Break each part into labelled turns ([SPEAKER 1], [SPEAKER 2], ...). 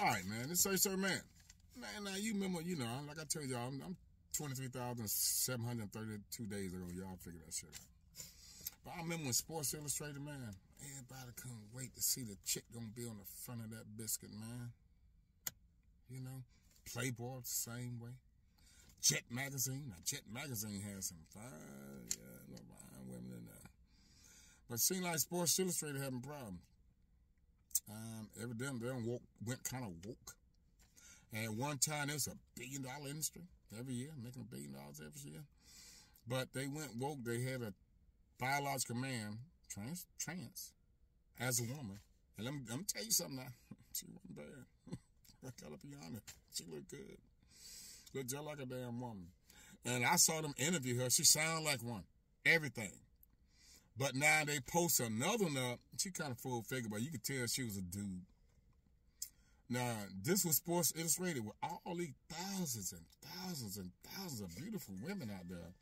[SPEAKER 1] All right, man. This say, sir, man. Man, now you remember, you know, like I told y'all, I'm, I'm 23,732 days ago. Y'all figure that shit out. But I remember when Sports Illustrated, man, everybody couldn't wait to see the chick gonna be on the front of that biscuit, man. You know, Playboy same way. Jet Magazine. Now, Jet Magazine has some fine, yeah, fine women in there. But it seemed like Sports Illustrated having problems. Um, evidently, they woke, went kind of woke. And one time, it was a billion dollar industry every year, making a billion dollars every year. But they went woke. They had a biological man, trans, trans, as a woman. And let me, let me tell you something now. she wasn't bad. I gotta be honest. She looked good. Looked just like a damn woman. And I saw them interview her. She sounded like one. Everything. But now they post another one up. She kind of full figure, but you could tell she was a dude. Now, this was Sports Illustrated with all these thousands and thousands and thousands of beautiful women out there.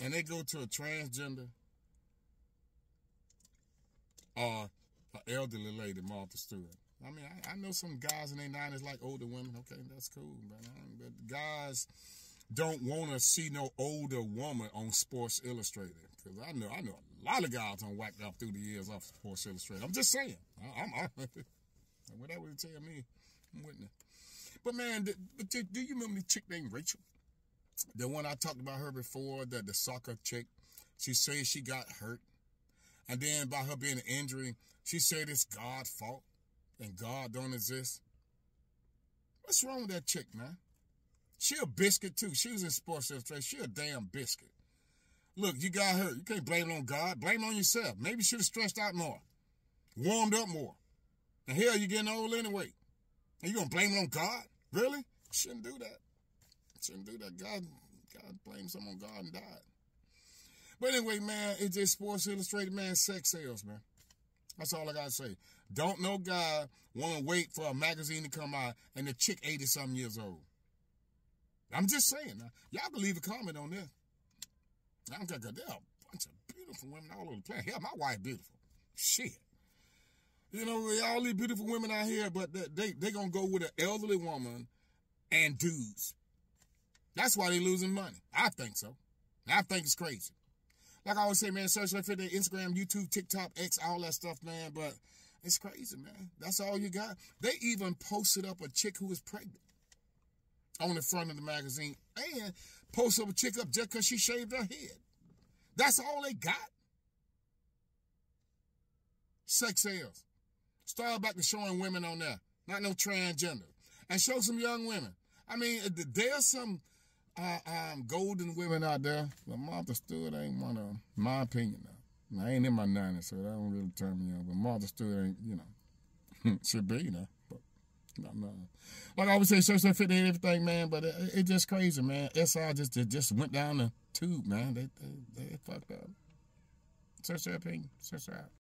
[SPEAKER 1] And they go to a transgender or an elderly lady, Martha Stewart. I mean, I, I know some guys in their 90s like older women. Okay, that's cool. But, um, but guys don't want to see no older woman on Sports Illustrated. Because I know I know a lot of guys on whacked off through the years off Sports Illustrated. I'm just saying. I, I'm whatever you tell me, I'm with it. But man, but do, do you remember the chick named Rachel? The one I talked about her before, the, the soccer chick. She said she got hurt. And then by her being an injury, she said it's God's fault and God don't exist. What's wrong with that chick, man? She a biscuit too. She was in Sports Illustrated. She a damn biscuit. Look, you got hurt. You can't blame it on God. Blame it on yourself. Maybe you should have stretched out more. Warmed up more. And hell, you're getting old anyway. And you gonna blame it on God? Really? Shouldn't do that. Shouldn't do that. God, God blamed someone on God and died. But anyway, man, it's just Sports Illustrated, man, sex sales, man. That's all I gotta say. Don't no guy want to wait for a magazine to come out and the chick 80 something years old. I'm just saying. Now, y'all can leave a comment on this. I don't care. There are a bunch of beautiful women all over the planet. Hell, my wife beautiful. Shit. You know, all these beautiful women out here, but they they, gonna go with an elderly woman and dudes. That's why they losing money. I think so. I think it's crazy. Like I always say, man, search like for the Instagram, YouTube, TikTok, X, all that stuff, man. But it's crazy, man. That's all you got. They even posted up a chick who was pregnant on the front of the magazine and post up a chick up just because she shaved her head. That's all they got. Sex sales. Start back to showing women on there, not no transgender. And show some young women. I mean, there's some uh, um, golden women out there, but Martha Stewart ain't one of them. My opinion. I ain't in my 90s, so that don't really turn me on. But Martha Stewart ain't, you know, should be, you know. Like I always say, search that fit in everything, man. But it, it, just crazy, man. SR just, just just went down the tube, man. They, they, they fucked up. Search their opinion. Search their out.